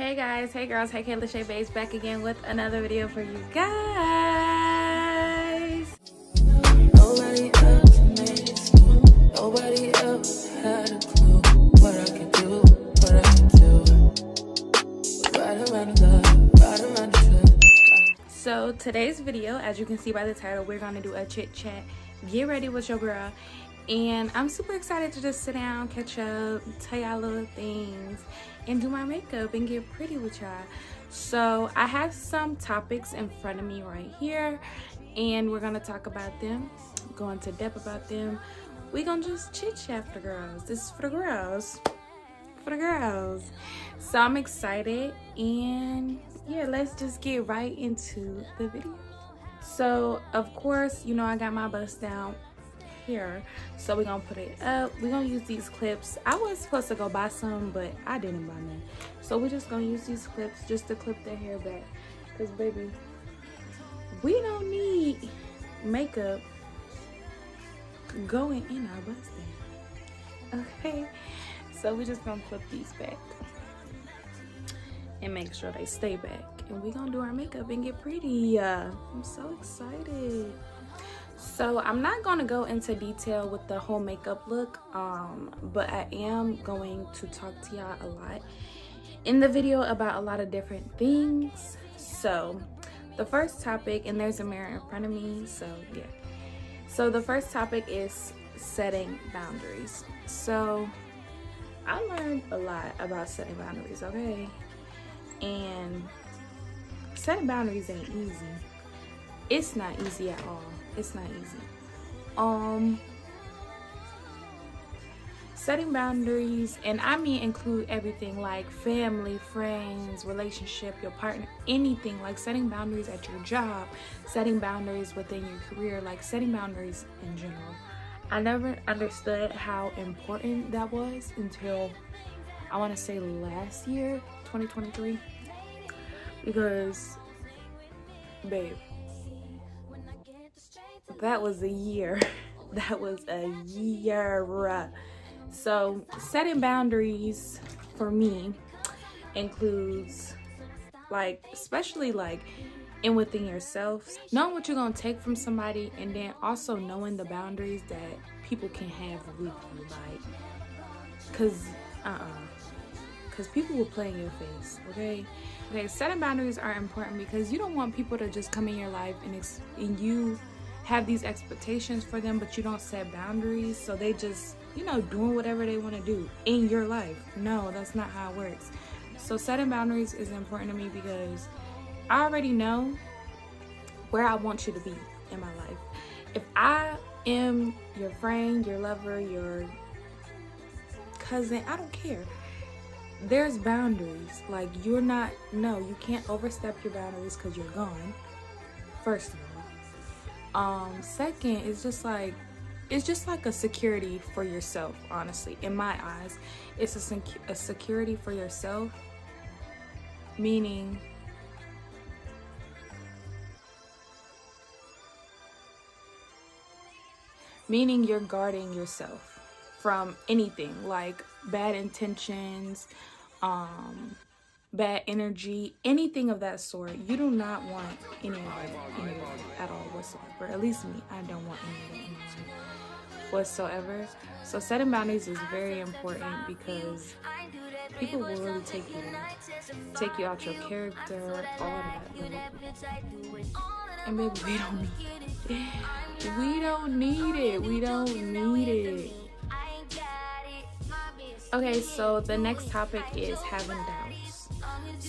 Hey guys, hey girls, hey KLashae Babes back again with another video for you guys. Nobody else made it. Nobody else had a clue what I could do, what I could do. Right around love, right around. So today's video, as you can see by the title, we're gonna do a chit chat, get ready with your girl. And I'm super excited to just sit down, catch up, tell y'all little things, and do my makeup and get pretty with y'all. So I have some topics in front of me right here, and we're gonna talk about them, go into depth about them. we gonna just chit chat for the girls. This is for the girls. For the girls. So I'm excited and yeah, let's just get right into the video. So of course, you know I got my bust down so we're gonna put it up. We're gonna use these clips. I was supposed to go buy some but i didn't buy none. So we're just gonna use these clips just to clip the hair back. Because baby we don't need makeup going in our bust down okay? So we're just gonna clip these back and make sure they stay back. And we're gonna do our makeup and get pretty uh, i'm so excited so i'm not going to go into detail with the whole makeup look um but i am going to talk to y'all a lot in the video about a lot of different things. So the first topic and there's a mirror in front of me so yeah. So the first topic is setting boundaries. So i learned a lot about setting boundaries okay? And setting boundaries ain't easy. It's not easy at all it's not easy. Um setting boundaries and i mean include everything like family friends relationship your partner anything like setting boundaries at your job setting boundaries within your career like setting boundaries in general. I never understood how important that was until i want to say last year 2023 because babe that was a year. That was a year. So setting boundaries for me includes like especially like in within yourself knowing what you're to take from somebody and then also knowing the boundaries that people can have with you like because uh-uh because people will play in your face okay? Okay setting boundaries are important because you don't want people to just come in your life and, and you have these expectations for them but you don't set boundaries. So they just you know doing whatever they want to do in your life. No that's not how it works. So setting boundaries is important to me because i already know where i want you to be in my life. If i am your friend your lover your cousin i don't care. There's boundaries. Like you're not no you can't overstep your boundaries because you're gone first of all um second it's just like it's just like a security for yourself honestly in my eyes. It's a, sec- a security for yourself meaning meaning you're guarding yourself from anything like bad intentions um bad energy anything of that sort you do not want any of that, at all whatsoever. At least me i don't want any of that whatsoever. So setting boundaries is very important because people will really take you take you out your character all that. And maybe we don't need it. We don't need it. We don't need it. Okay, so the next topic is having doubts.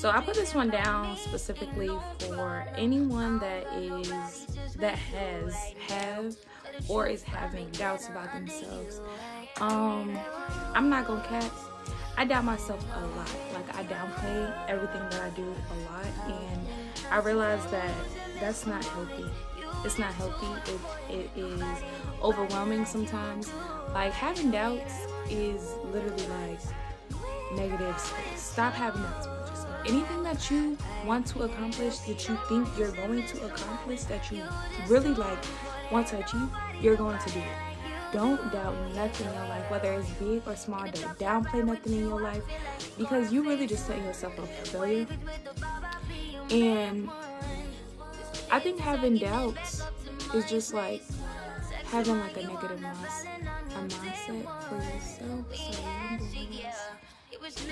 So I put this one down specifically for anyone that is that has have or is having doubts about themselves. Um, I'm not gonna cap. I doubt myself a lot. Like I downplay everything that I do a lot, and I realize that that's not healthy. It's not healthy. It, it is overwhelming sometimes. Like having doubts is literally like negative space. Stop having yourself. Anything that you want to accomplish, that you think you're going to accomplish, that you really like want to achieve, you're going to do it. don't doubt nothing in your life, whether it's big or small. Don't downplay nothing in your life because you really just setting yourself up for failure. And I think having doubts is just like having like a negative mindset, a mindset for yourself. So.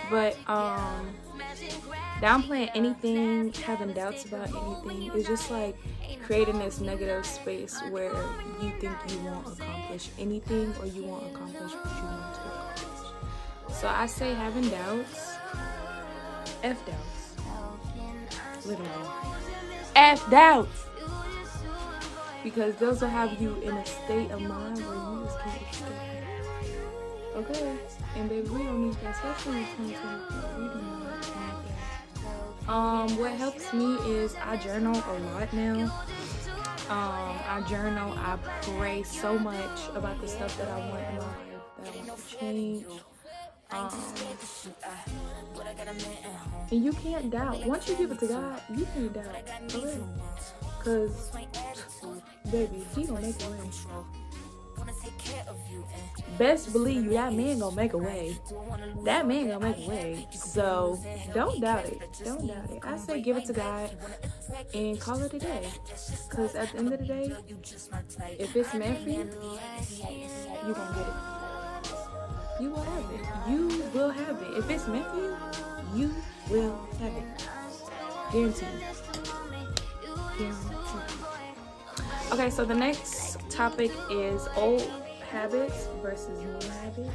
But um, downplaying anything, having doubts about anything. is just like creating this negative space where you think you won't accomplish anything or you won't accomplish what you want to accomplish. So I say having doubts, F doubts, literally, F doubts. Because those will have you in a state of mind where you just can't escape. Okay? And baby, we don't need that, especially in 2024. We do not need that. Um, what helps me is I journal a lot now. Um, I journal, I pray so much about the stuff that I want in my life, that I want to change. Um, and you can't doubt. Once you give it to God, you can't doubt. For. Cause, baby, He gonna make a way. Best believe you, that man gonna make a way. That man gonna make a way. So don't doubt it. Don't doubt it. I say give it to God and call it a day. Cause at the end of the day, if it's meant for you, you gonna get it. You will have it. You will have it. If it's meant for you, you will have it. Guaranteed. Guaranteed. Okay, so the next topic is old habits versus new habits.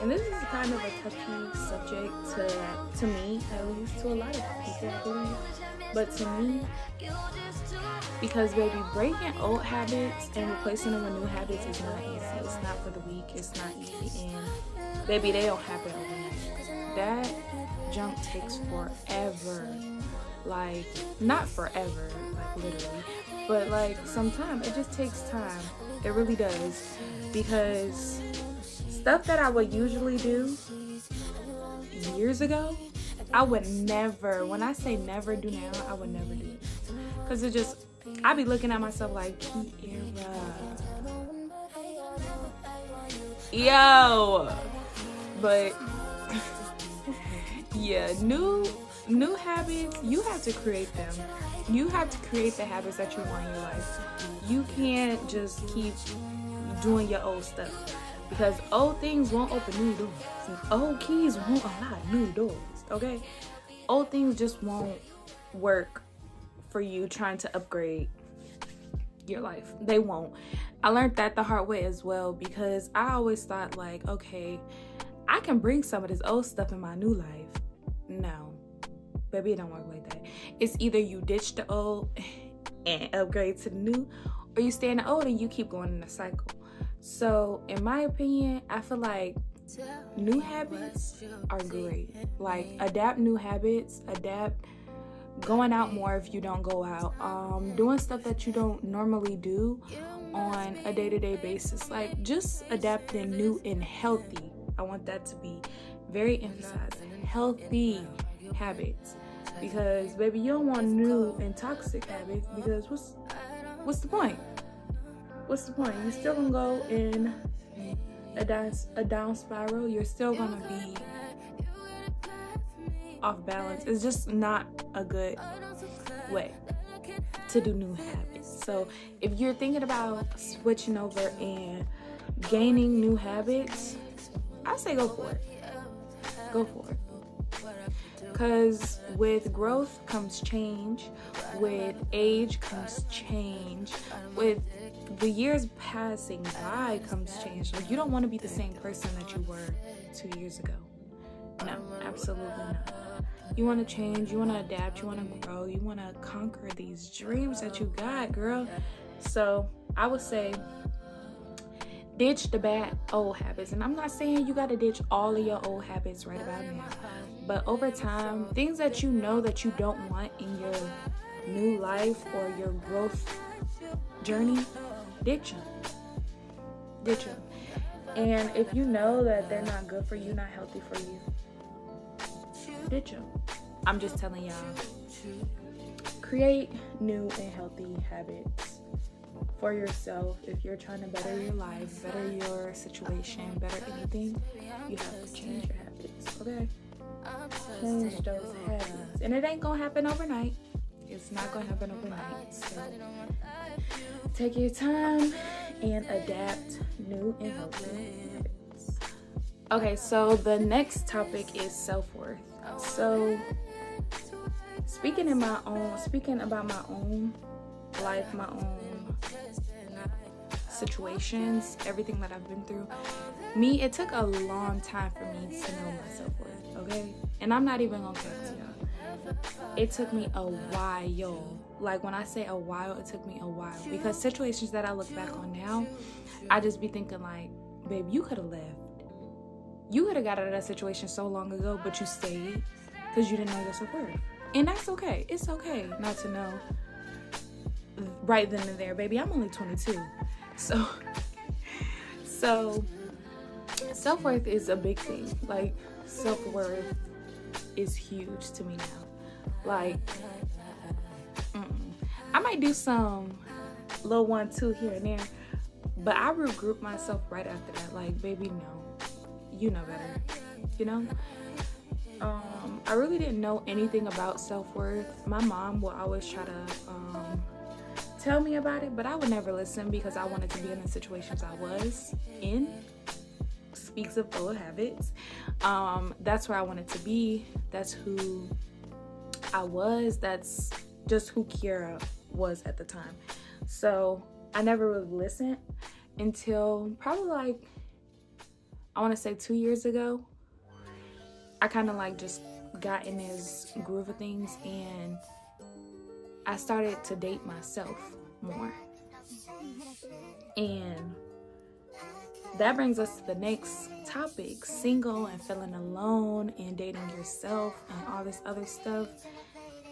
And this is kind of a touchy subject to to me, at least to a lot of people. But to me, because baby, breaking old habits and replacing them with new habits is not easy. It's not for the weak. It's not easy, and baby, they don't happen overnight. That junk takes forever. Like not forever, like literally, but like sometimes it just takes time. It really does, because stuff that I would usually do years ago, I would never. When I say never do now, I would never do it, cause it just I be looking at myself like Keara. Yo, but yeah, new new habits. You have to create them. You have to create the habits that you want in your life. You can't just keep doing your old stuff because old things won't open new doors. Old keys won't unlock new doors. Okay, old things just won't work for you trying to upgrade your life. They won't. I learned that the hard way as well because I always thought like, okay, I can bring some of this old stuff in my new life. No. Baby, it don't work like that. It's either you ditch the old and upgrade to the new, or you stay in the old and you keep going in a cycle. So, in my opinion, I feel like new habits are great. Like, adapt new habits, adapt going out more if you don't go out, um, doing stuff that you don't normally do on a day to day basis. Like, just adapting new and healthy. I want that to be very emphasized healthy habits. Because baby you don't want new and toxic habits because what's what's the point? What's the point? You're still gonna go in a down, a down spiral. You're still gonna be off balance. It's just not a good way to do new habits. So if you're thinking about switching over and gaining new habits i say go for it. Go for it because with growth comes change, with age comes change, with the years passing by comes change. Like you don't want to be the same person that you were two years ago. No, absolutely not. You want to change, you want to adapt, you want to grow, you want to conquer these dreams that you got, girl. So I would say ditch the bad old habits. And I'm not saying you got to ditch all of your old habits right about now. But over time, things that you know that you don't want in your new life or your growth journey, ditch them. Ditch them. And if you know that they're not good for you, not healthy for you, ditch them. I'm just telling y'all. Create new and healthy habits for yourself, if you're trying to better your life, better your situation, better anything, you have to change your habits, okay? Change those habits. And it ain't gonna happen overnight. It's not gonna happen overnight. So take your time and adapt new and healthy habits. Okay, so the next topic is self-worth. So speaking in my own speaking about my own life, my own situations, everything that I've been through. Me, it took a long time for me to know my self-worth, okay? And I'm not even gonna care to y'all. It took me a while. Like when I say a while, it took me a while. Because situations that I look back on now, I just be thinking like, babe, you could have left. You could have got out of that situation so long ago, but you stayed because you didn't know your self-worth. And that's okay. It's okay not to know right then and there, baby. I'm only 22. So, so self-worth is a big thing. Like self-worth is huge to me now. Like, mm-mm. I might do some little one two here and there, but I regroup myself right after that. Like, baby, no, you know better. You know. Um, I really didn't know anything about self-worth. My mom will always try to um, tell me about it, but I would never listen because I wanted to be in the situations I was in. Speaks of old habits. Um, that's where I wanted to be. That's who I was. That's just who Keara was at the time. So I never really listened until probably like, I want to say two years ago. I kind of like just got in this groove of things and I started to date myself more. And that brings us to the next topic single and feeling alone and dating yourself and all this other stuff.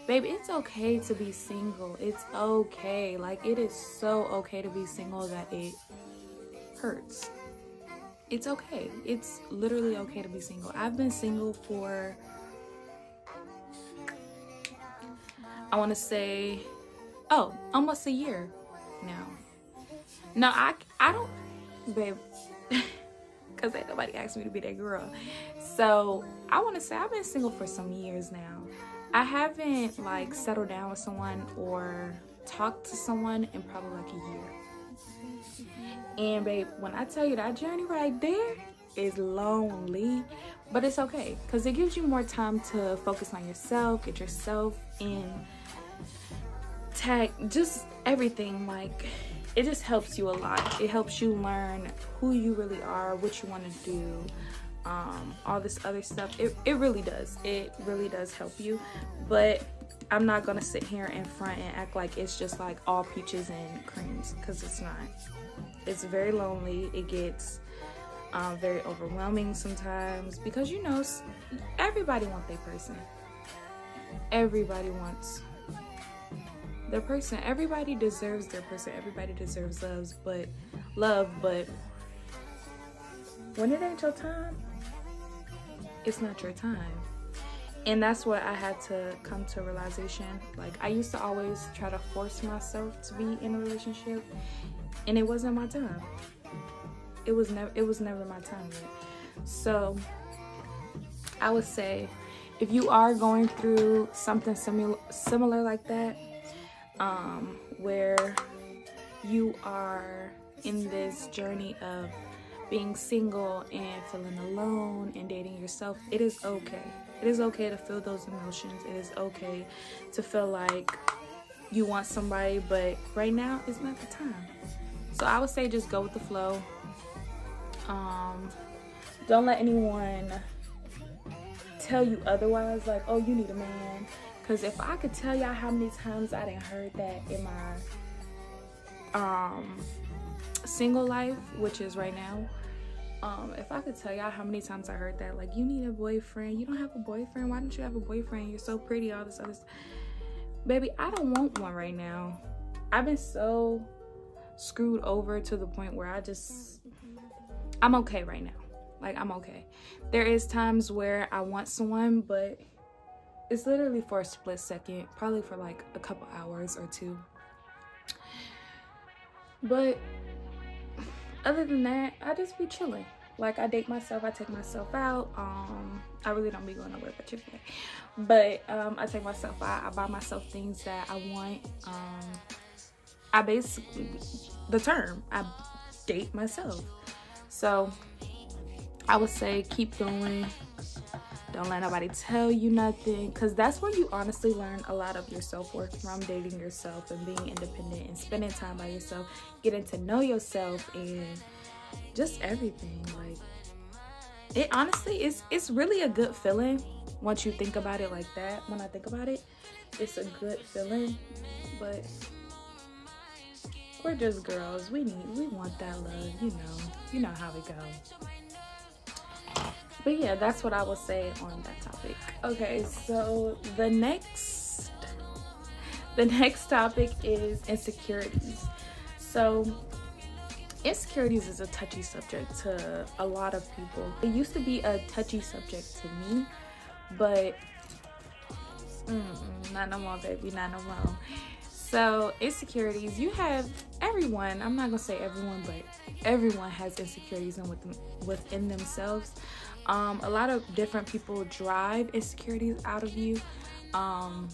Baby, it's okay to be single. It's okay. Like, it is so okay to be single that it hurts. It's okay. It's literally okay to be single. I've been single for, I want to say, oh, almost a year now. No, I, I don't, babe, because ain't nobody asked me to be that girl. So I want to say I've been single for some years now. I haven't like settled down with someone or talked to someone in probably like a year. And babe, when I tell you that journey right there is lonely, but it's okay because it gives you more time to focus on yourself, get yourself in tech, just everything. Like it just helps you a lot. It helps you learn who you really are, what you want to do, um, all this other stuff. It, it really does. It really does help you. But I'm not gonna sit here in front and act like it's just like all peaches and creams because it's not. It's very lonely. It gets um, very overwhelming sometimes because you know everybody wants their person. Everybody wants their person. Everybody deserves their person. Everybody deserves loves, but love, but when it ain't your time, it's not your time. And that's what I had to come to realization. Like I used to always try to force myself to be in a relationship and it wasn't my time. It was never it was never my time yet. So I would say if you are going through something similar similar like that, um, where you are in this journey of being single and feeling alone and dating yourself, it is okay. It is okay to feel those emotions. It is okay to feel like you want somebody, but right now is not the time. So I would say just go with the flow. Um, don't let anyone tell you otherwise, like, oh, you need a man. Because if I could tell y'all how many times I didn't heard that in my um, single life, which is right now, um, if I could tell y'all how many times I heard that, like, you need a boyfriend. You don't have a boyfriend. Why don't you have a boyfriend? You're so pretty, all this other stuff. Baby, I don't want one right now. I've been so screwed over to the point where I just, I'm okay right now. Like, I'm okay. There is times where I want someone, but it's literally for a split second, probably for like a couple hours or two. But other than that, I just be chilling. Like I date myself, I take myself out. Um, I really don't be going nowhere but Chick Fil But um, I take myself out. I buy myself things that I want. Um, I basically the term I date myself. So I would say keep going. Don't let nobody tell you nothing because that's where you honestly learn a lot of your self-worth from dating yourself and being independent and spending time by yourself, getting to know yourself and just everything. Like it honestly is it's really a good feeling once you think about it like that. When I think about it, it's a good feeling. But we're just girls. We need we want that love, you know. You know how it goes but yeah that's what i will say on that topic. Okay so the next the next topic is insecurities. So insecurities is a touchy subject to a lot of people. It used to be a touchy subject to me but mm not no more baby not no more. So insecurities you have everyone i'm not gonna say everyone but everyone has insecurities in within, within themselves um, a lot of different people drive insecurities out of you um,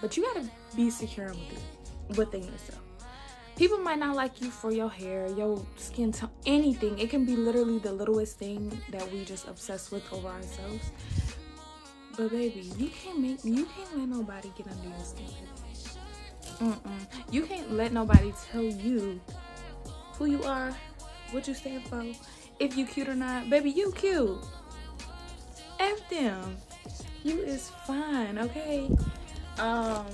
but you gotta be secure within, within yourself. People might not like you for your hair your skin tone anything. It can be literally the littlest thing that we just obsess with over ourselves. But baby you can't make you can't let nobody get under your skin. Mm-mm. you can't let nobody tell you who you are what you stand for if you cute or not. Baby, you cute. F them. You is fine, okay? Um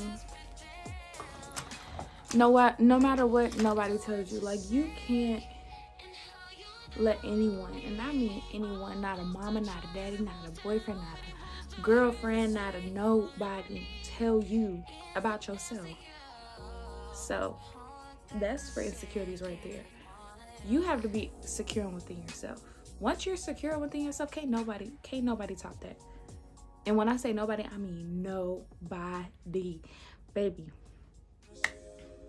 no what no matter what nobody tells you, like you can't let anyone, and I mean anyone, not a mama, not a daddy, not a boyfriend, not a girlfriend, not a nobody tell you about yourself. So that's for insecurities right there you have to be secure within yourself. Once you're secure within yourself, can't nobody, can't nobody top that. And when I say nobody, I mean nobody, baby.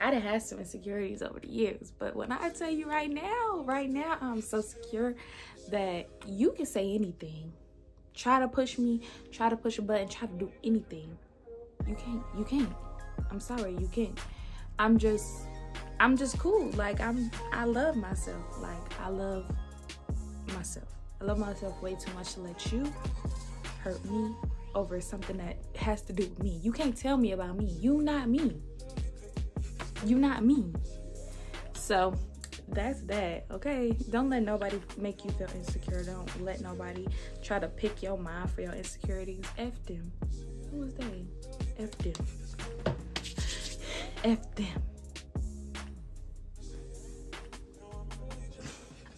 I done had some insecurities over the years, but when I tell you right now, right now, I'm so secure that you can say anything. Try to push me, try to push a button, try to do anything. You can't, you can't. I'm sorry, you can't. I'm just I'm just cool. Like I'm I love myself. Like I love myself. I love myself way too much to let you hurt me over something that has to do with me. You can't tell me about me. You not me. You not me. So that's that, okay? Don't let nobody make you feel insecure. Don't let nobody try to pick your mind for your insecurities. F them. Who was they? F them. F them.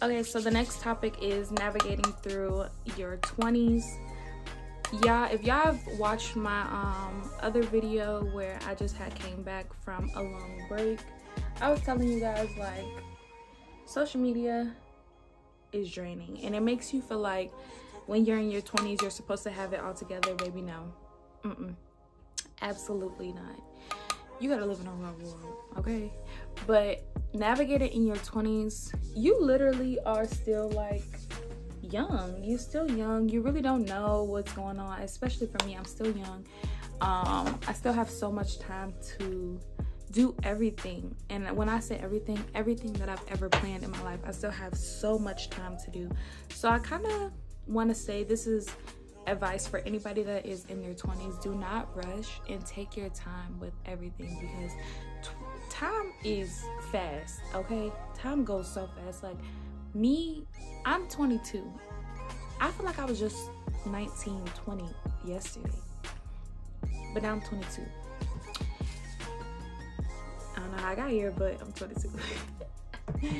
Okay, so the next topic is navigating through your 20s. Yeah, if y'all have watched my um, other video where I just had came back from a long break, I was telling you guys like social media is draining and it makes you feel like when you're in your 20s you're supposed to have it all together baby no mm -mm. absolutely not you gotta live in a real world okay but navigating in your 20s you literally are still like young. You're still young. You really don't know what's going on especially for me i'm still young. Um i still have so much time to do everything. And when i say everything everything that i've ever planned in my life i still have so much time to do. So i kind of want to say this is advice for anybody that is in their 20s do not rush and take your time with everything because time is fast okay? Time goes so fast. Like me i'm 22 i feel like i was just 19 20 yesterday but now i'm 22 i don't know how i got here but i'm 22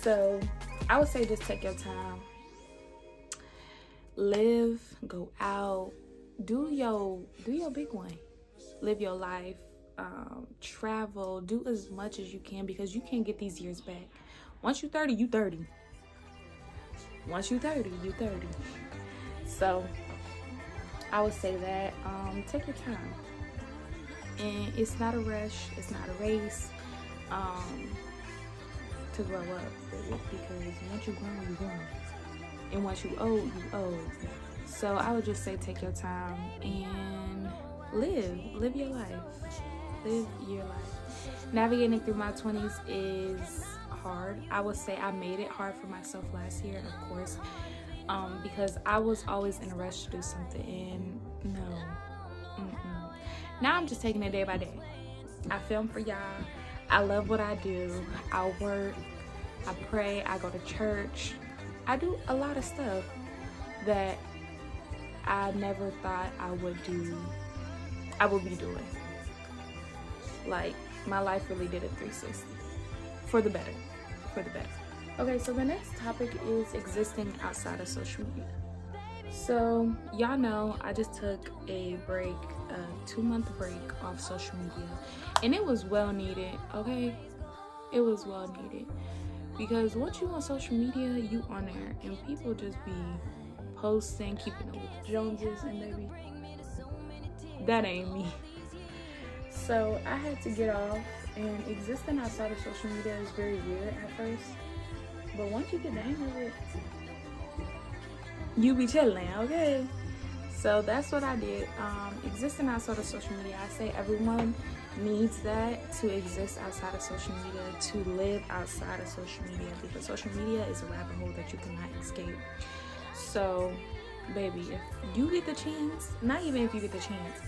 so i would say just take your time. Live, go out, do your do your big one. Live your life, um, travel, do as much as you can because you can't get these years back. Once you're 30, you 30. Once you're 30, you're 30. So I would say that um, take your time. And it's not a rush, it's not a race. um, to grow up because once you grown, you grown. And once you old, you old. So I would just say take your time and live. Live your life. Your life. Navigating through my 20s is hard. I would say I made it hard for myself last year, of course, um, because I was always in a rush to do something. And no, Mm-mm. now I'm just taking it day by day. I film for y'all. I love what I do. I work. I pray. I go to church. I do a lot of stuff that I never thought I would do. I would be doing. Like my life really did a 360 for the better. For the better. Okay so the next topic is existing outside of social media. So y'all know i just took a break a two month break off social media. And it was well needed okay? It was well needed. Because once you on social media you on there. And people just be posting keeping up with the joneses and baby. That ain't me so I had to get off, and existing outside of social media is very weird at first. But once you get the hang of it, you be chilling, okay? So that's what I did. Um, existing outside of social media, I say everyone needs that to exist outside of social media, to live outside of social media, because social media is a rabbit hole that you cannot escape. So, baby, if you get the chance, not even if you get the chance,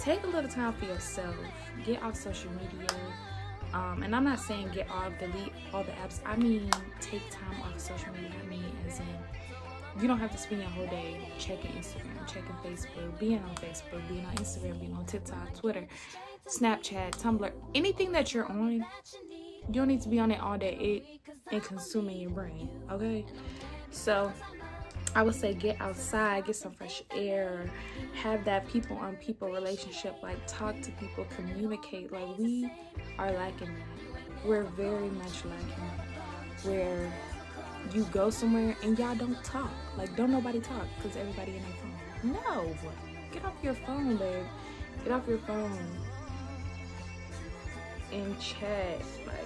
take a little time for yourself. Get off social media. Um, and I'm not saying get off, delete all the apps. I mean, take time off social media. I mean, as in, you don't have to spend your whole day checking Instagram, checking Facebook, being on Facebook, being on Instagram, being on TikTok, Twitter, Snapchat, Tumblr, anything that you're on. You don't need to be on it all day. It and consuming your brain. Okay, so I would say get outside, get some fresh air, have that people on people relationship, like talk to people, communicate. Like we are lacking that. We're very much lacking that. Where you go somewhere and y'all don't talk. Like don't nobody talk because everybody in their phone. No. Get off your phone, babe. Get off your phone and chat. Like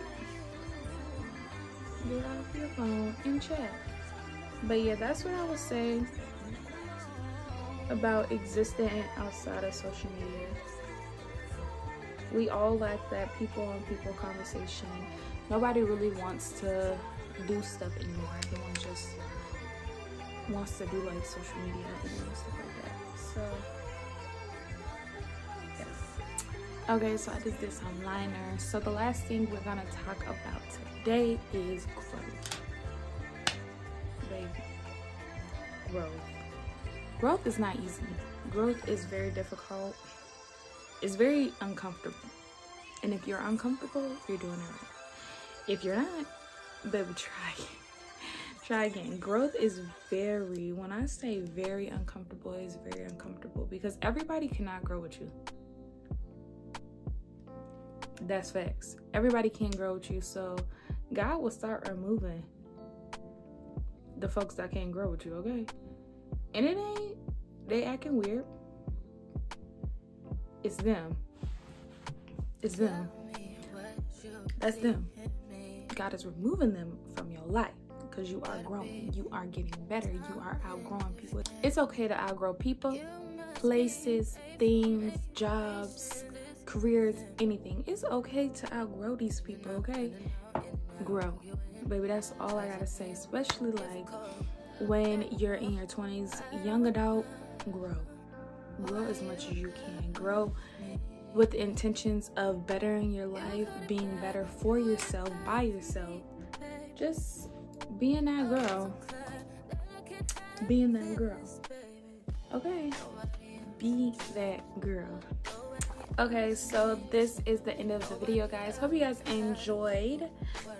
get off your phone and chat but yeah that's what i would say about existing outside of social media. We all lack that people on people conversation. Nobody really wants to do stuff anymore. Everyone just wants to do like social media and stuff like that. So okay so i just did some liners so the last thing we're gonna talk about today is growth growth. Growth is not easy. Growth is very difficult. It's very uncomfortable. And if you're uncomfortable, you're doing it right. If you're not, baby, try. try again. Growth is very, when I say very uncomfortable, it's very uncomfortable because everybody cannot grow with you. That's facts. Everybody can't grow with you. So God will start removing the folks that can't grow with you, okay? And it ain't they acting weird. It's them. It's them. That's them. God is removing them from your life because you are growing. You are getting better. You are outgrowing people. It's okay to outgrow people, places, things, jobs, careers, anything. It's okay to outgrow these people, okay? Grow. Baby, that's all I gotta say. Especially like when you're in your 20s, young adult, grow. Grow as much as you can. Grow with the intentions of bettering your life, being better for yourself, by yourself. Just being that girl. Being that girl. Okay? Be that girl. Okay, so this is the end of the video, guys. Hope you guys enjoyed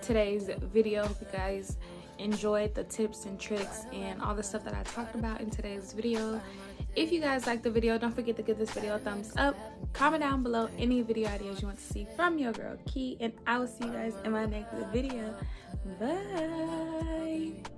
today's video. Hope you guys enjoyed the tips and tricks and all the stuff that I talked about in today's video. If you guys liked the video, don't forget to give this video a thumbs up. Comment down below any video ideas you want to see from your girl Key. And I will see you guys in my next video. Bye.